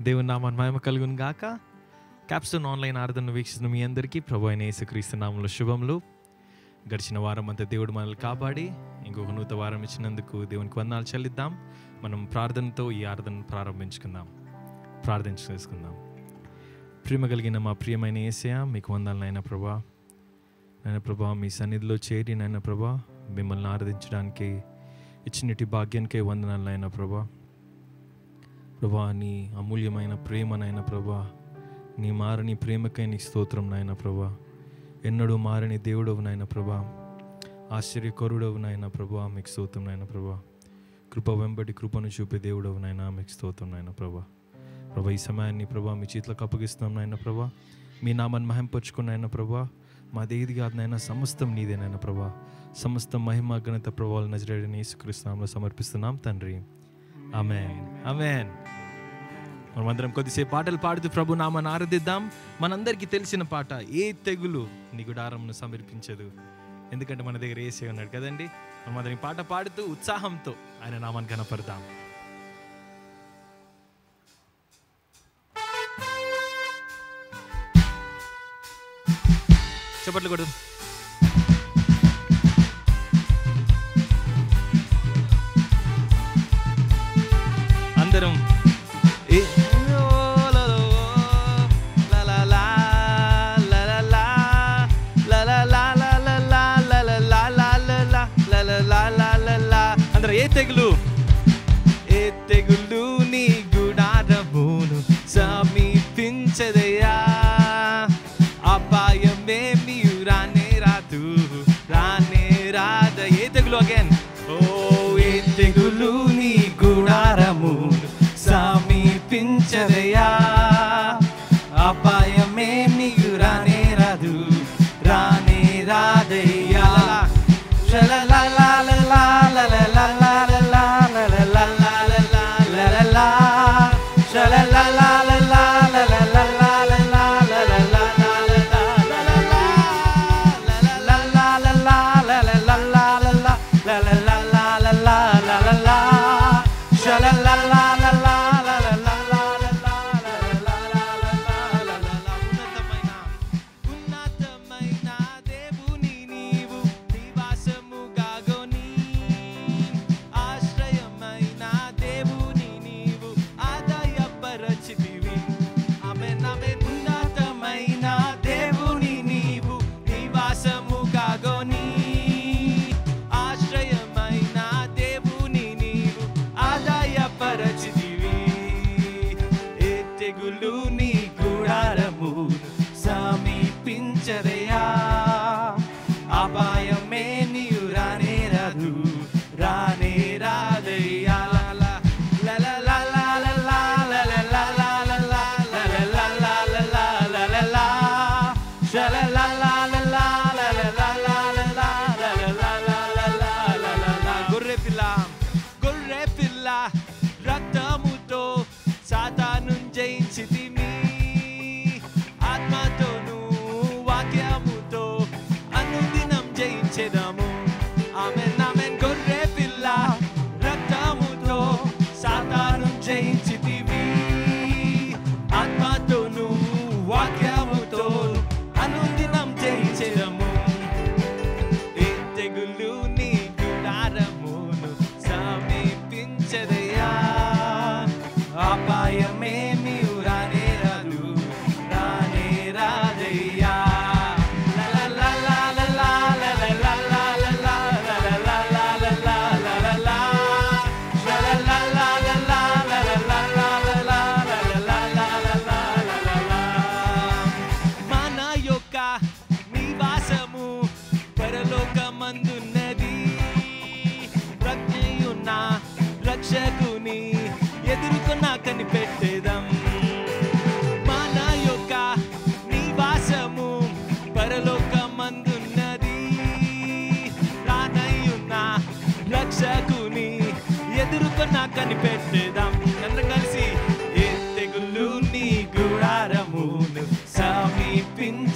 దేవుని నామాన్ని మహిమ కలుగును గాక. క్యాప్స్టోన్ ఆన్లైన్ ఆరాధనను వీక్షిస్తున్న మీ అందరికీ ప్రభు అయిన యేసుక్రీస్తు నామంలో శుభములు. గడిచిన వారం అంతా దేవుడు మనల్ని కాపాడి ఇంకొక నూత వారం ఇచ్చినందుకు దేవునికి వందనాలు చెల్లిద్దాం. మనం ప్రార్థనతో ఈ ఆరాధనను ప్రారంభించుకుందాం. ప్రార్థన చేసుకుందాం. ప్రేమ కలిగిన మా ప్రియమైన ఏసయ మీకు వందాలు నాయన ప్రభా. నాయన ప్రభా మీ సన్నిధిలో చేరి నాయన ప్రభా మిమ్మల్ని ఆరాధించడానికి ఇచ్చినటి భాగ్యానికే వందనాలు నాయన ప్రభా. ప్రభా నీ అమూల్యమైన ప్రేమ నాయన ప్రభా. నీ మారని ప్రేమకై నీ స్తోత్రం నాయన ప్రభా. ఎన్నడూ మారని దేవుడవు నాయన ప్రభా. ఆశ్చర్యకరుడవు నాయన ప్రభా మీకు స్తోత్రం నాయన ప్రభా. కృప వెంబడి కృపను చూపే దేవుడవు నాయన మీకు స్తోత్రం నాయన ప్రభా. ప్రభా ఈ సమయాన్ని ప్రభా మీ చేతులకు అప్పగిస్తున్నాం నాయన ప్రభా. మీ నామాన్ని మహింపరుచుకున్న ప్రభా. మాదేది కాదు నాయన సమస్తం నీదేనైనా ప్రభా. సమస్త మహిమ ఘనత ప్రభావాలు నజరేడని యేసుక్రీస్తునామంలో సమర్పిస్తున్నాం తండ్రి. అమెన్ అమెన్ మనమందరం కొద్దిసేపు పాటలు పాడుతూ ప్రభు నామని ఆరాధిద్దాం. మనందరికీ తెలిసిన పాట ఏ తెగులు నీ గుడారంను సమర్పించదు. ఎందుకంటే మన దగ్గర ఏసే ఉన్నాడు కదండి. మనమందరం పాట పాడుతూ ఉత్సాహంతో ఆయన నామాన్ని కనపడదాం చెప్పట్లు కూడా Serão. E... ಅಂದ್ರೆ ಏ ತೆಗ್ಲು ಏ ತೆಗ್ಲು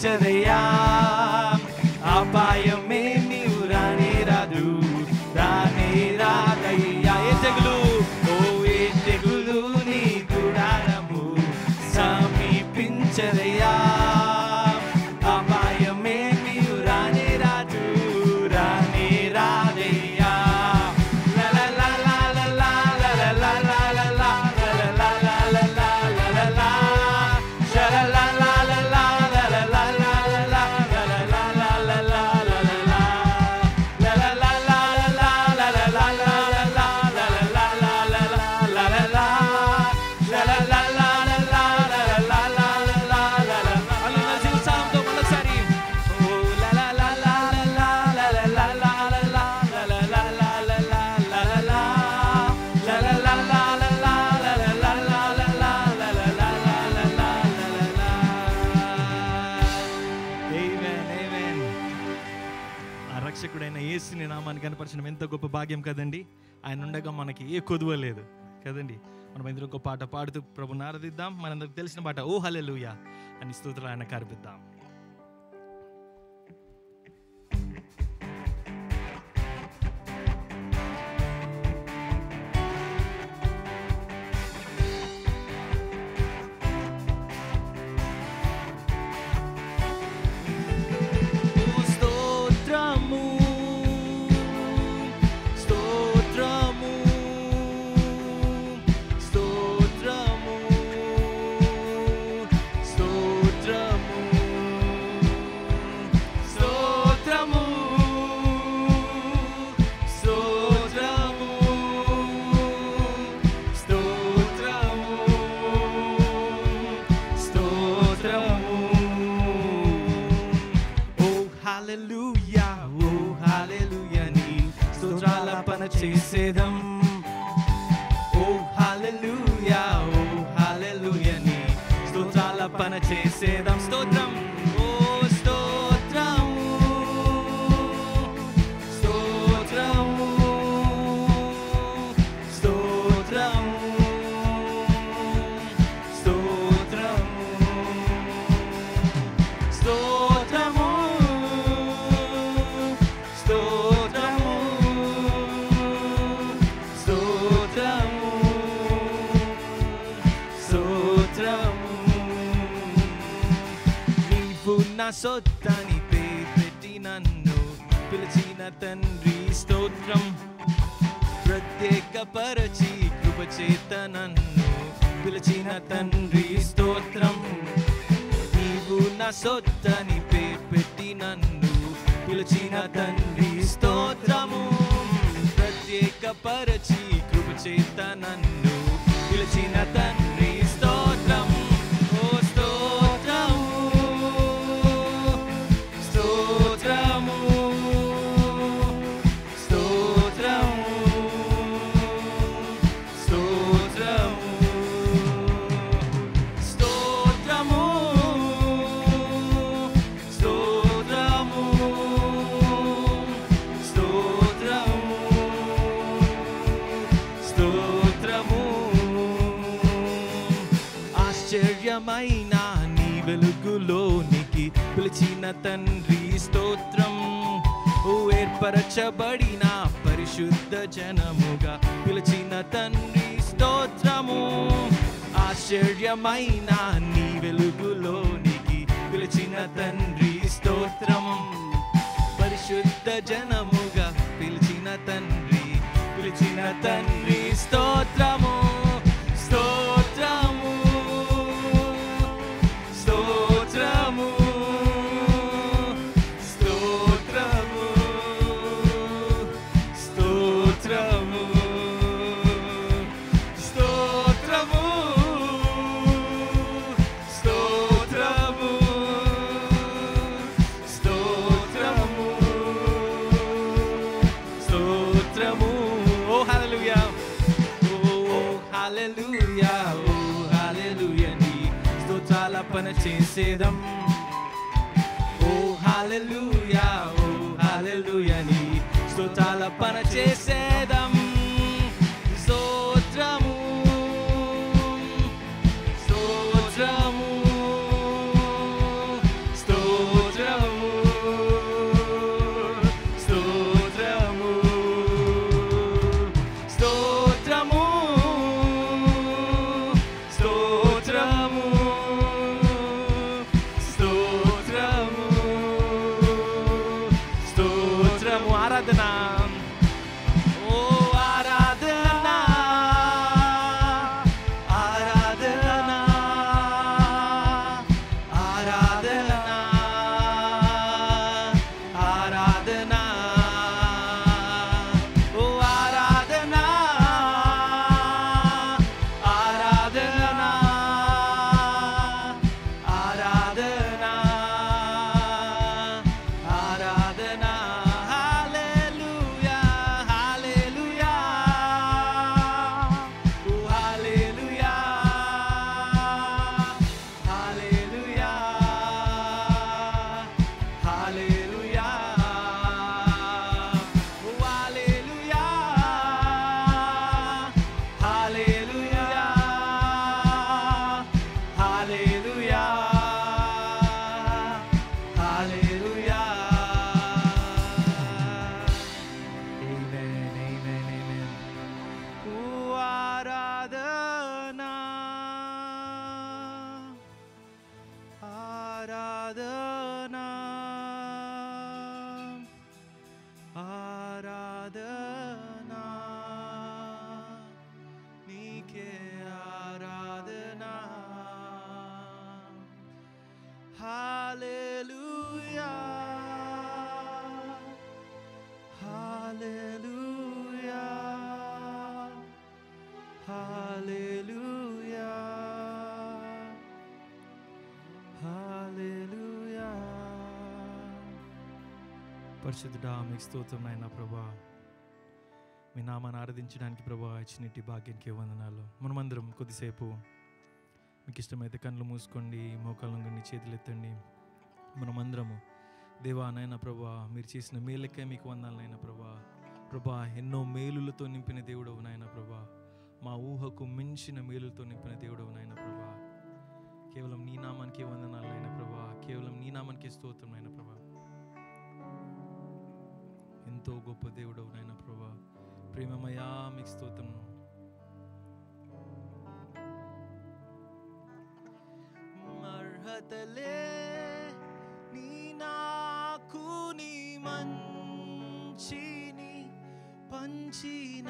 to the eye. నామాన్ని ఎంత గొప్ప భాగ్యం కదండి. ఆయన ఉండగా మనకి ఏ కొదువ లేదు. కదండి. మనం ఇందులో ఒక పాట పాడుతూ ప్రభు నారదిద్దాం. మనందరికి తెలిసిన పాట ఓ హలెలుయా అని స్తోత్రాలు ఆయన కర్పిద్దాం. నీవు సొత్తని పెట్టి నన్ను పిలిచిన తండ్రి స్తోత్రం. ప్రత్యేక పరచి కృపచేత నన్ను పిలిచిన తండ్రి స్తోత్రం. నీవు నా సొత్తని పెట్టి నన్ను పిలిచిన తండ్రి ఆశ్చర్యమైన నీ వెలుగులోనికి పిలిచిన తండ్రి స్తోత్రం. ఏర్పరచబడిన పరిశుద్ధ జనముగా పిలిచిన తండ్రి స్తోత్రము. ఆశ్చర్యమైన నీ వెలుగులోనికి పిలిచిన తండ్రి స్తోత్రం. పరిశుద్ధ జనముగా పిలిచిన తండ్రి పిలిచిన తండ్రి స్తోత్రం. పరిశుద్ధుడా మీకు స్తోత్రమైన ప్రభా. మీ నామాన్ని ఆరాధించడానికి ప్రభా ఇచ్చినట్టి భాగ్యానికి వందనాలు. మనమందరం కొద్దిసేపు మీకు ఇష్టమైతే కళ్ళు మూసుకోండి మోకాళ్ళ నుండి చేతులు ఎత్తండి. మనమందరము దేవా నాయన ప్రభా మీరు చేసిన మేలకే మీకు వందాలనైనా ప్రభా. ప్రభా ఎన్నో మేలులతో నింపిన దేవుడవు నాయన ప్రభా. మా ఊహకు మించిన మేలులతో నింపిన దేవుడవు నాయన ప్రభా. కేవలం నీ నామానికి వందనాలు ప్రభా. కేవలం నీ నామానికి స్తోత్రమైన ప్రభా. ఎంతో గొప్ప దేవుడవు నాయన ప్రభా. ప్రేమమయా మీకు స్తోత్రం అర్హతలే నీ నాకు నీ మంచిని పంచిన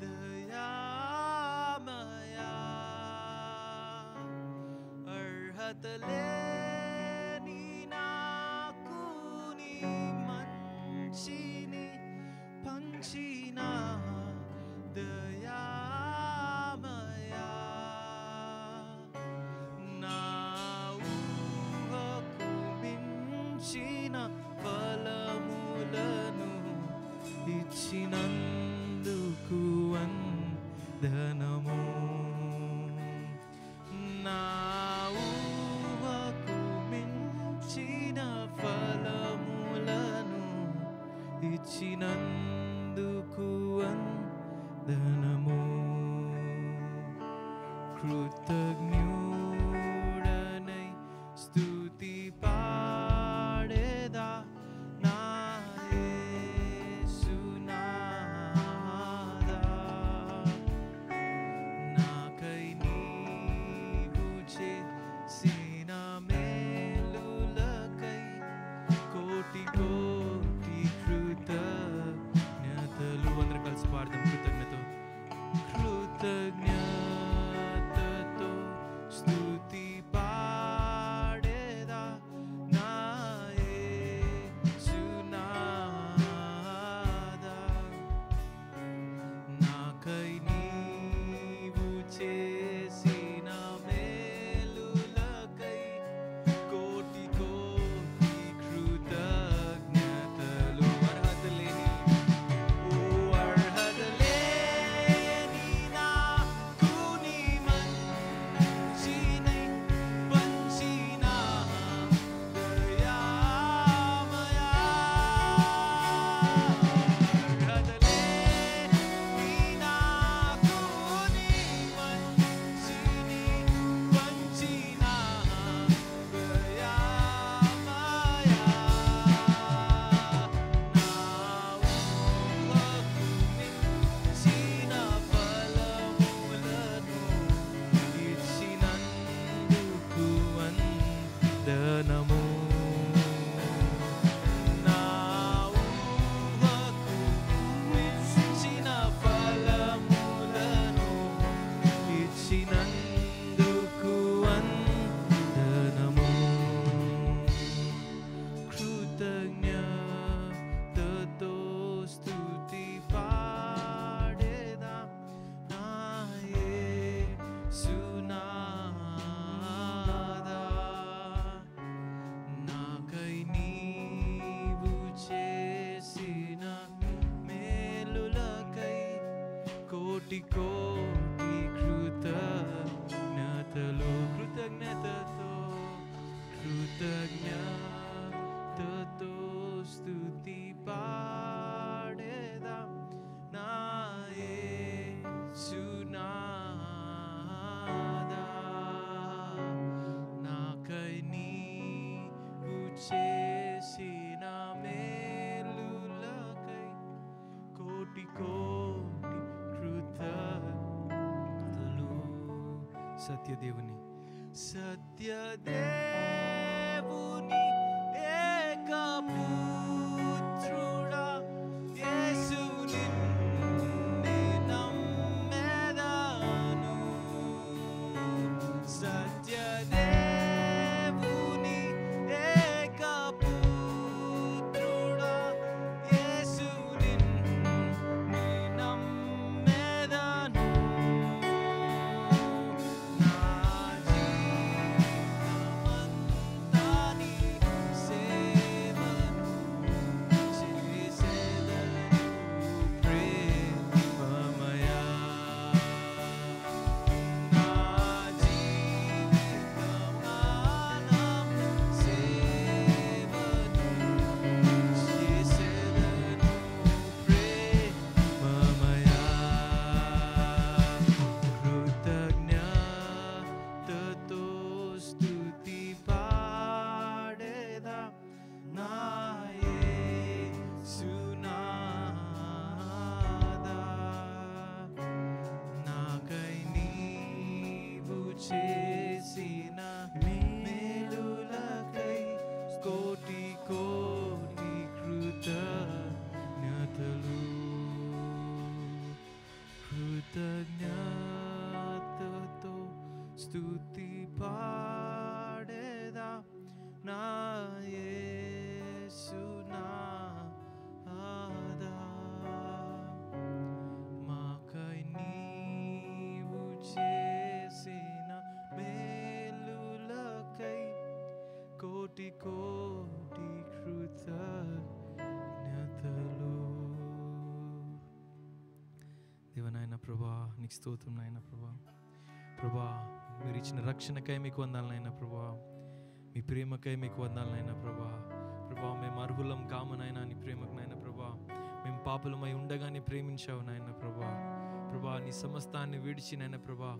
దయామయా. అర్హతలే ఇచ్చినందుకు వందనము కృతజ్ఞుడనై కోటి సత్యదేవుని సత్యదేవుని స్తుతి పాడేదా నా యేసు నా ఆదా. మాకై నీవు చేసిన మేలులకై కోటి కోటి కృతజ్ఞతలు. దేవనాయన ప్రభా నీకు స్తోత్రం నాయన ప్రభా. మీరు ఇచ్చిన రక్షణకై మీకు వందాలనైనా ప్రభా. మీ ప్రేమకై మీకు వందాలనైనా ప్రభా. ప్రభా మేము అర్హులం కామనైనా నీ ప్రేమకు ప్రభా. మేము పాపలమై ఉండగానే ప్రేమించావు నాయన ప్రభా. ప్రభా నీ సమస్తాన్ని విడిచినాయన ప్రభా.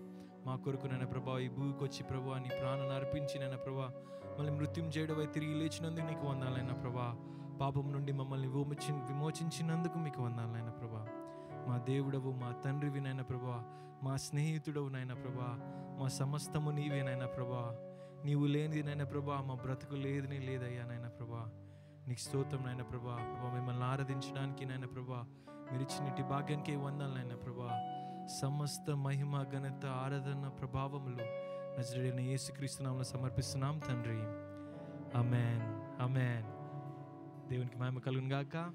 మా కొరకునైనా ప్రభా ఈ భూమికి వచ్చి ప్రభా నీ ప్రాణాన్ని అర్పించినైనా ప్రభా. మళ్ళీ మృత్యుం చేయడమై తిరిగి లేచినందుకు నీకు వందాలైనా ప్రభా. పాపం నుండి మమ్మల్ని విమోచి విమోచించినందుకు మీకు వందాలైనా ప్రభా. మా దేవుడవు మా తండ్రివి నాయన ప్రభా మా స్నేహితుడవు నాయన ప్రభా మా సమస్తము నీవే నాయన ప్రభా. నీవు లేనిది నాయన ప్రభా మా బ్రతుకు లేదని లేదయ్యా నాయన ప్రభా. నీకు స్తోత్రం నాయన ప్రభా. ప్రభా మిమ్మల్ని ఆరాధించడానికి నాయన ప్రభా మీరు ఇచ్చినటి భాగ్యానికి వందాలు నాయన ప్రభా. సమస్త మహిమ ఘనత ఆరాధన ప్రభావములు నజరుడైన యేసుక్రీస్తునామను సమర్పిస్తున్నాం తండ్రి. అమెన్ అమెన్ దేవునికి మహిమ కలుగును గాక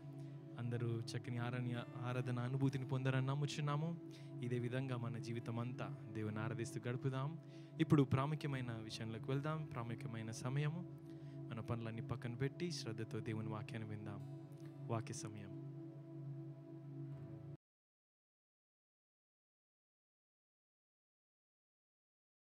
అందరూ చక్కని ఆరాధన ఆరాధన అనుభూతిని పొందారని నమ్ముచున్నాము. ఇదే విధంగా మన జీవితం అంతా దేవుని ఆరాధిస్తూ గడుపుదాం. ఇప్పుడు ప్రాముఖ్యమైన విషయంలోకి వెళ్దాం. ప్రాముఖ్యమైన సమయము. మన పనులన్నీ పక్కన పెట్టి శ్రద్ధతో దేవుని వాక్యాన్ని విందాం. వాక్య సమయం.